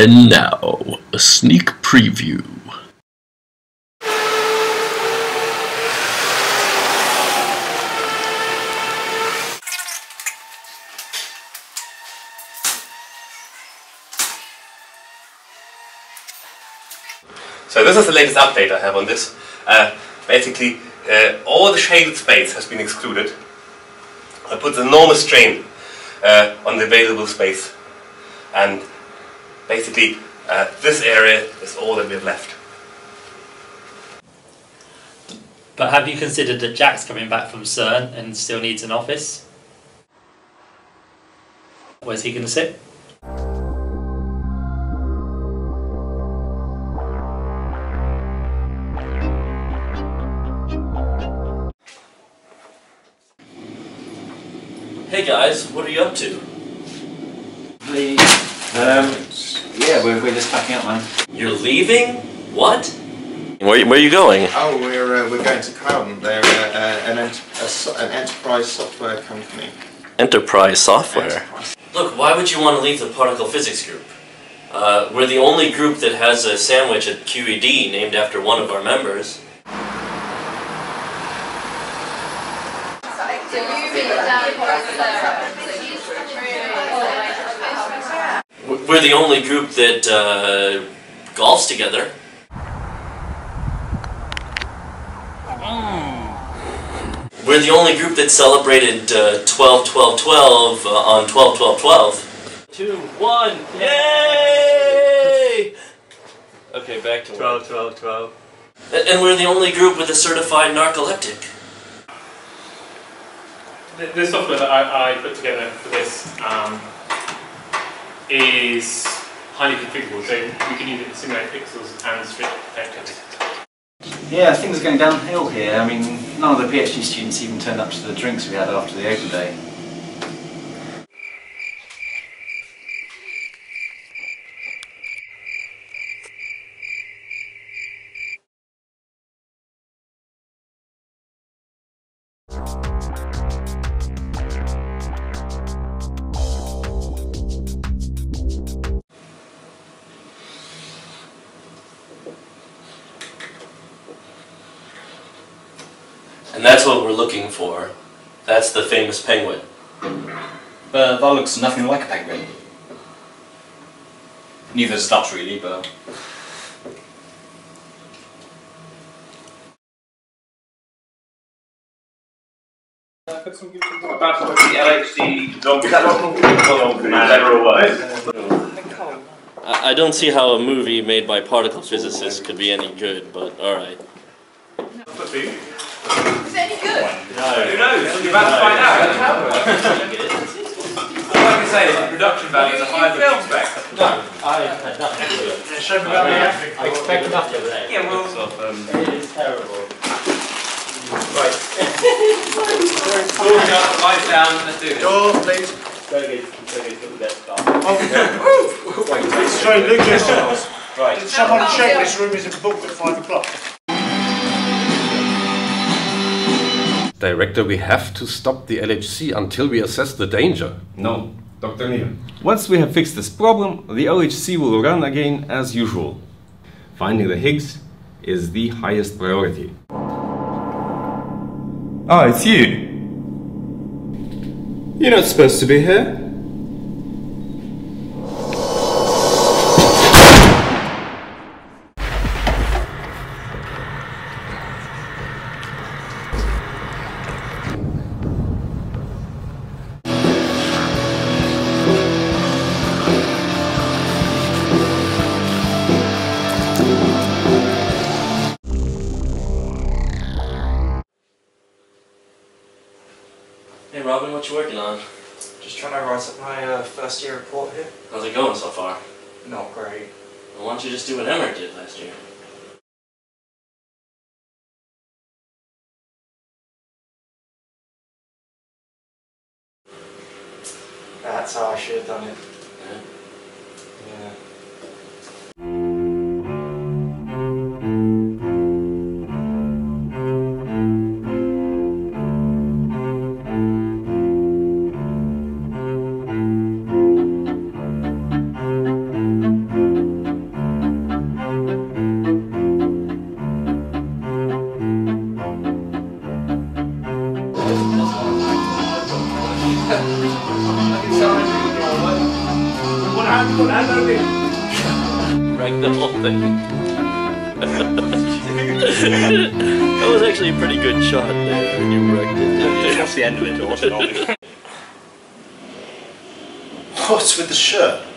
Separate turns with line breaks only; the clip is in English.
And now, a sneak preview.
So this is the latest update I have on this. Uh, basically, uh, all the shaded space has been excluded. It puts enormous strain uh, on the available space. And basically, uh, this area is all that we have left.
But have you considered that Jack's coming back from CERN and still needs an office? Where's he going to sit?
Hey guys, what are you up to?
The, um, yeah, we're, we're just packing up, man.
You're leaving? What? Where, where are you going?
Oh, we're uh, we're going to Cloudon. They're uh, uh, an, ent- a an enterprise software company.
Enterprise Software.
Enterprise.
Look, why would you want to leave the particle physics group? Uh, we're the only group that has a sandwich at QED named after one of our members. We're the only group that uh, golfs together. We're the only group that celebrated uh, 12 12 12 uh, on 12 12 12. Two, one, yay! Okay, back to work.
12, 12.
And we're the only group with a certified narcoleptic.
The, the software that I, I put together for this um, is highly configurable, so we can use it to simulate pixels and strip detectors.
Yeah, things are going downhill here. I mean, none of the PhD students even turned up to the drinks we had after the open day.
And that's what we're looking for. That's the famous penguin.
But that looks nothing like a penguin. Neither does that really, but...
About what the LHC dog is
I, I don't see how a movie made by particle physicists could be any good, but alright.
Is it
any good? No.
Who knows? You're about to find out. All I can say is the production values are higher than you expect.
No, I had nothing to do with it.
Show me about the
I expect nothing.
Yeah, well, um,
It is terrible.
right. Doors up, lights down, let's do this.
Door, please.
Go get, go get the desk start.
Sorry, Lucas.
Right.
Did someone check this room isn't booked at 5 o'clock?
Director, we have to stop the LHC until we assess the danger.
No, Dr. Neal. Once we have fixed this problem, the LHC will run again as usual. Finding the Higgs is the highest priority. Ah, it's you. You're not supposed to be here.
What you working on?
Just trying to write up my uh, first year report here.
How's it going so far?
Not great.
Well, why don't you just do what Emmer did last year?
That's how I should have done it.
Yeah.
Yeah.
Wrecked the whole thing. that was actually a pretty good shot there. You wrecked it.
That's the end of it, or what's it?
What's with the shirt?